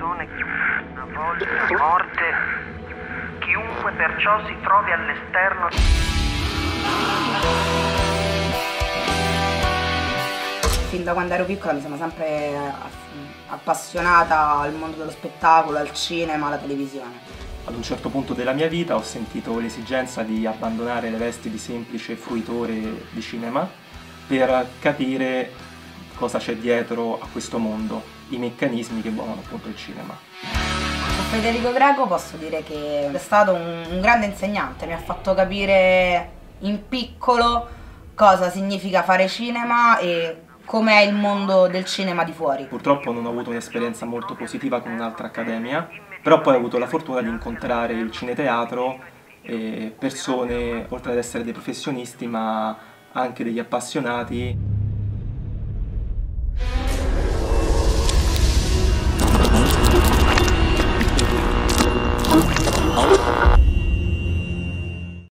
persone, una volta morte, chiunque perciò si trovi all'esterno. Fin da quando ero piccola mi sono sempre appassionata al mondo dello spettacolo, al cinema, alla televisione. Ad un certo punto della mia vita ho sentito l'esigenza di abbandonare le vesti di semplice fruitore di cinema per capire cosa c'è dietro a questo mondo, i meccanismi che muovono appunto il cinema. Con Federico Greco posso dire che è stato un, un grande insegnante, mi ha fatto capire in piccolo cosa significa fare cinema e com'è il mondo del cinema di fuori. Purtroppo non ho avuto un'esperienza molto positiva con un'altra accademia, però poi ho avuto la fortuna di incontrare il cineteatro e persone, oltre ad essere dei professionisti, ma anche degli appassionati.